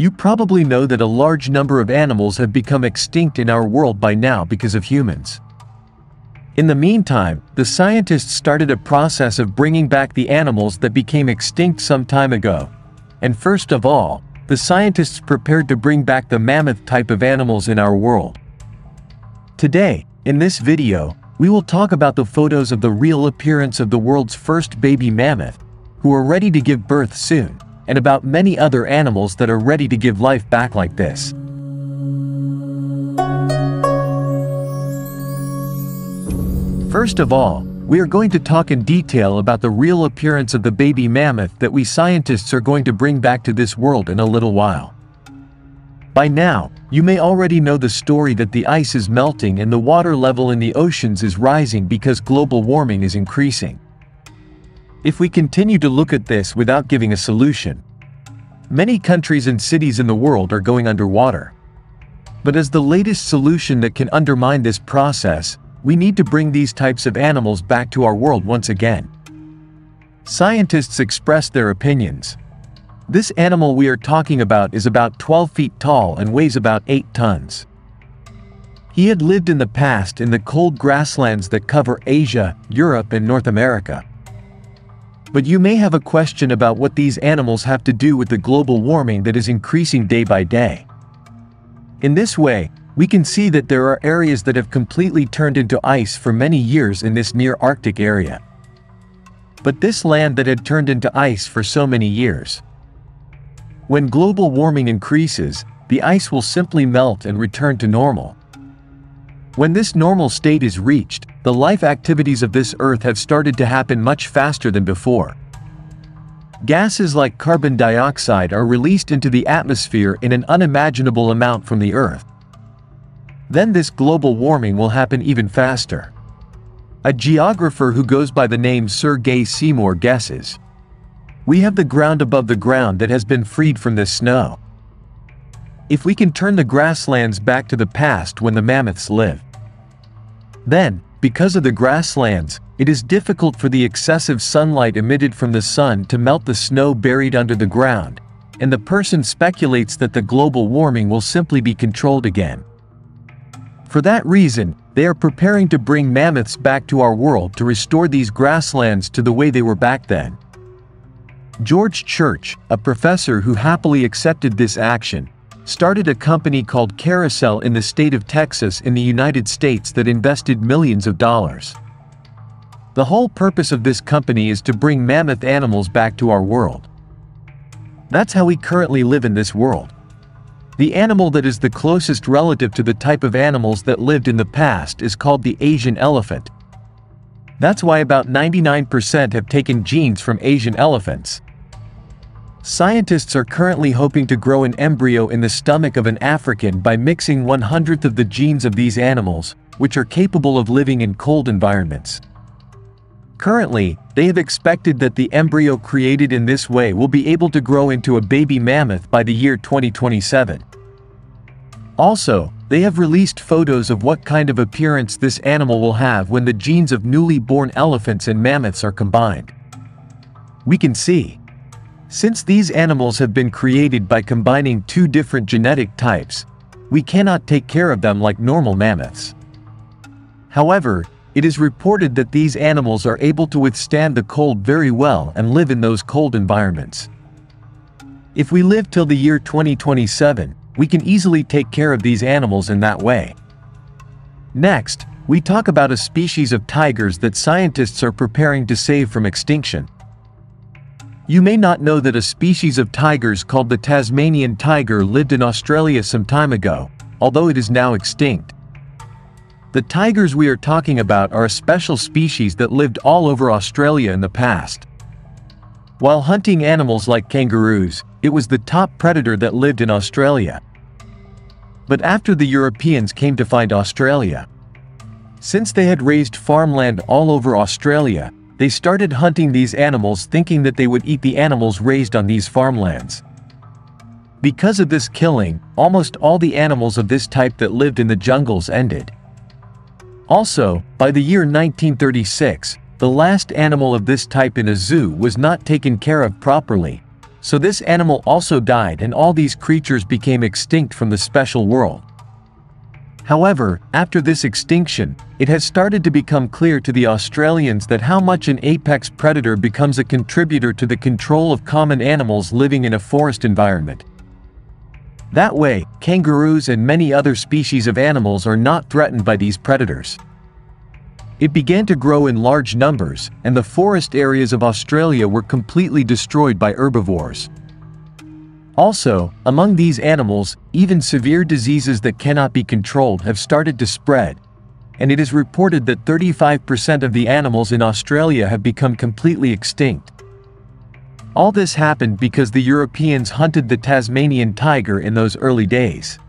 You probably know that a large number of animals have become extinct in our world by now because of humans. In the meantime, the scientists started a process of bringing back the animals that became extinct some time ago. And first of all, the scientists prepared to bring back the mammoth type of animals in our world. Today, in this video, we will talk about the photos of the real appearance of the world's first baby mammoth, who are ready to give birth soon, and about many other animals that are ready to give life back like this. First of all, we are going to talk in detail about the real appearance of the baby mammoth that we scientists are going to bring back to this world in a little while. By now, you may already know the story that the ice is melting and the water level in the oceans is rising because global warming is increasing. If we continue to look at this without giving a solution, many countries and cities in the world are going underwater. But as the latest solution that can undermine this process, we need to bring these types of animals back to our world once again. Scientists expressed their opinions. This animal we are talking about is about 12 feet tall and weighs about 8 tons. He had lived in the past in the cold grasslands that cover Asia, Europe and North America. But you may have a question about what these animals have to do with the global warming that is increasing day by day. In this way, we can see that there are areas that have completely turned into ice for many years in this near Arctic area. But this land that had turned into ice for so many years. When global warming increases, the ice will simply melt and return to normal. When this normal state is reached, the life activities of this Earth have started to happen much faster than before. Gases like carbon dioxide are released into the atmosphere in an unimaginable amount from the Earth then this global warming will happen even faster. A geographer who goes by the name Sergey Zimov guesses. We have the ground above the ground that has been freed from this snow. If we can turn the grasslands back to the past when the mammoths lived. Then, because of the grasslands, it is difficult for the excessive sunlight emitted from the sun to melt the snow buried under the ground, and the person speculates that the global warming will simply be controlled again. For that reason, they are preparing to bring mammoths back to our world to restore these grasslands to the way they were back then. George Church, a professor who happily accepted this action, started a company called Carousel in the state of Texas in the United States that invested millions of dollars. The whole purpose of this company is to bring mammoth animals back to our world. That's how we currently live in this world. The animal that is the closest relative to the type of animals that lived in the past is called the Asian elephant. That's why about 99% have taken genes from Asian elephants. Scientists are currently hoping to grow an embryo in the stomach of an African by mixing one hundredth of the genes of these animals, which are capable of living in cold environments. Currently, they have expected that the embryo created in this way will be able to grow into a baby mammoth by the year 2027. Also, they have released photos of what kind of appearance this animal will have when the genes of newly born elephants and mammoths are combined. We can see. Since these animals have been created by combining two different genetic types, we cannot take care of them like normal mammoths. However, it is reported that these animals are able to withstand the cold very well and live in those cold environments. If we live till the year 2027, we can easily take care of these animals in that way. Next, we talk about a species of tigers that scientists are preparing to save from extinction. You may not know that a species of tigers called the Tasmanian tiger lived in Australia some time ago, although it is now extinct. The tigers we are talking about are a special species that lived all over Australia in the past. While hunting animals like kangaroos, it was the top predator that lived in Australia but after the Europeans came to find Australia. Since they had raised farmland all over Australia, they started hunting these animals thinking that they would eat the animals raised on these farmlands. Because of this killing, almost all the animals of this type that lived in the jungles ended. Also, by the year 1936, the last animal of this type in a zoo was not taken care of properly, so this animal also died and all these creatures became extinct from the special world. However, after this extinction, it has started to become clear to the Australians that how much an apex predator becomes a contributor to the control of common animals living in a forest environment. That way, kangaroos and many other species of animals are not threatened by these predators. It began to grow in large numbers, and the forest areas of Australia were completely destroyed by herbivores. Also, among these animals, even severe diseases that cannot be controlled have started to spread, and it is reported that 35% of the animals in Australia have become completely extinct. All this happened because the Europeans hunted the Tasmanian tiger in those early days.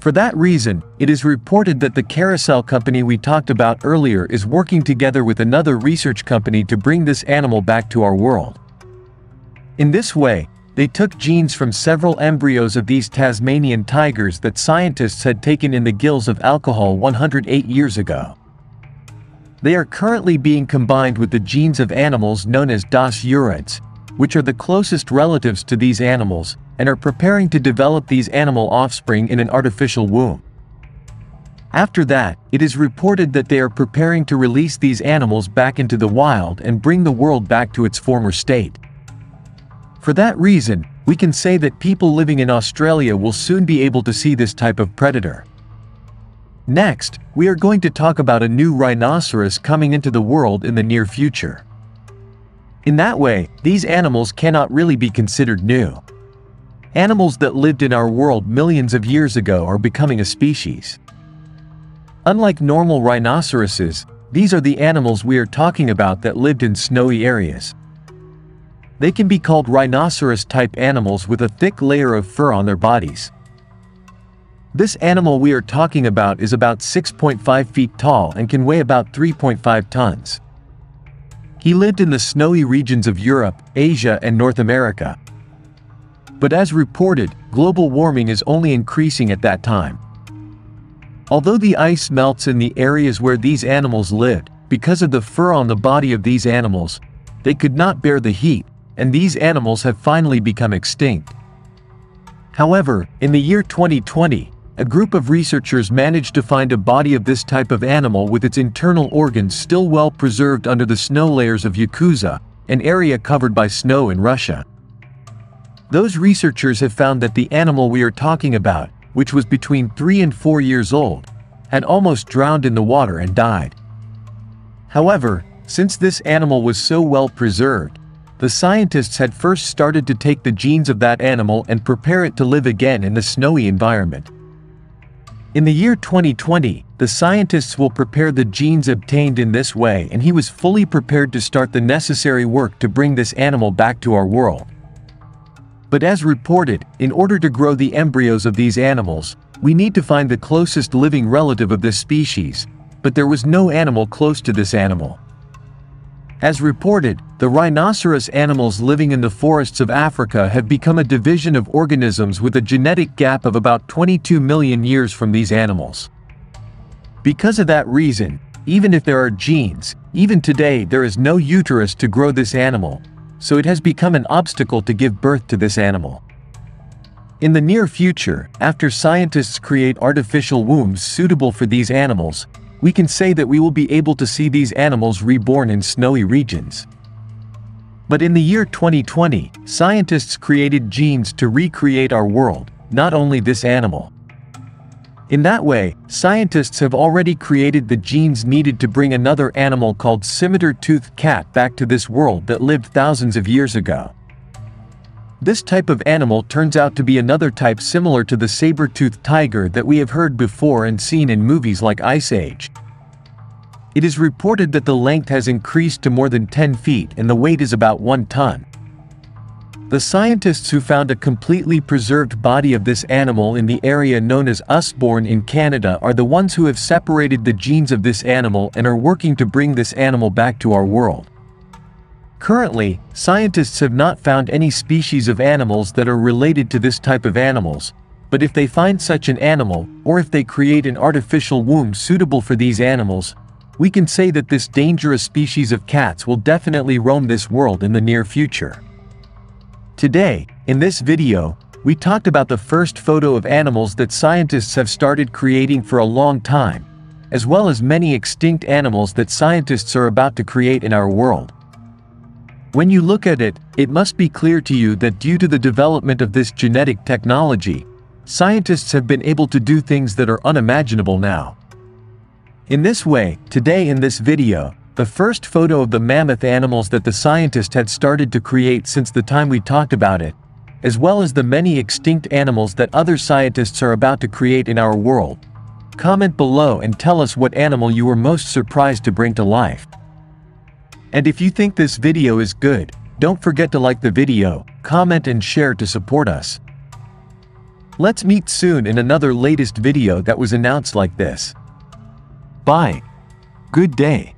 For that reason, it is reported that the carousel company we talked about earlier is working together with another research company to bring this animal back to our world. In this way, they took genes from several embryos of these Tasmanian tigers that scientists had taken in the gills of alcohol 108 years ago. They are currently being combined with the genes of animals known as dasyurids, which are the closest relatives to these animals, and are preparing to develop these animal offspring in an artificial womb. After that, it is reported that they are preparing to release these animals back into the wild and bring the world back to its former state. For that reason, we can say that people living in Australia will soon be able to see this type of predator. Next, we are going to talk about a new rhinoceros coming into the world in the near future. In that way, these animals cannot really be considered new. Animals that lived in our world millions of years ago are becoming a species. Unlike normal rhinoceroses, these are the animals we are talking about that lived in snowy areas. They can be called rhinoceros-type animals with a thick layer of fur on their bodies. This animal we are talking about is about 6.5 feet tall and can weigh about 3.5 tons. He lived in the snowy regions of Europe, Asia and North America. But as reported, global warming is only increasing at that time. Although the ice melts in the areas where these animals lived, because of the fur on the body of these animals, they could not bear the heat, and these animals have finally become extinct. However, in the year 2020, a group of researchers managed to find a body of this type of animal with its internal organs still well preserved under the snow layers of Yakutia, an area covered by snow in Russia. Those researchers have found that the animal we are talking about, which was between 3 and 4 years old, had almost drowned in the water and died. However, since this animal was so well preserved, the scientists had first started to take the genes of that animal and prepare it to live again in the snowy environment. In the year 2020, the scientists will prepare the genes obtained in this way and he was fully prepared to start the necessary work to bring this animal back to our world. But as reported, in order to grow the embryos of these animals, we need to find the closest living relative of this species, but there was no animal close to this animal. As reported, the rhinoceros animals living in the forests of Africa have become a division of organisms with a genetic gap of about 22 million years from these animals. Because of that reason, even if there are genes, even today there is no uterus to grow this animal, so it has become an obstacle to give birth to this animal. In the near future, after scientists create artificial wombs suitable for these animals, we can say that we will be able to see these animals reborn in snowy regions. But in the year 2020, scientists created genes to recreate our world, not only this animal. In that way, scientists have already created the genes needed to bring another animal called scimitar-toothed cat back to this world that lived thousands of years ago. This type of animal turns out to be another type similar to the saber-toothed tiger that we have heard before and seen in movies like Ice Age. It is reported that the length has increased to more than 10 feet and the weight is about 1 ton. The scientists who found a completely preserved body of this animal in the area known as Usborne in Canada are the ones who have separated the genes of this animal and are working to bring this animal back to our world. Currently, scientists have not found any species of animals that are related to this type of animals, but if they find such an animal, or if they create an artificial womb suitable for these animals, we can say that this dangerous species of cats will definitely roam this world in the near future. Today, in this video, we talked about the first photo of animals that scientists have started creating for a long time, as well as many extinct animals that scientists are about to create in our world. When you look at it, it must be clear to you that due to the development of this genetic technology, scientists have been able to do things that are unimaginable now. In this way, today in this video, the first photo of the mammoth animals that the scientist had started to create since the time we talked about it, as well as the many extinct animals that other scientists are about to create in our world. Comment below and tell us what animal you were most surprised to bring to life. And if you think this video is good, don't forget to like the video, comment and share to support us. Let's meet soon in another latest video that was announced like this. Bye. Good day.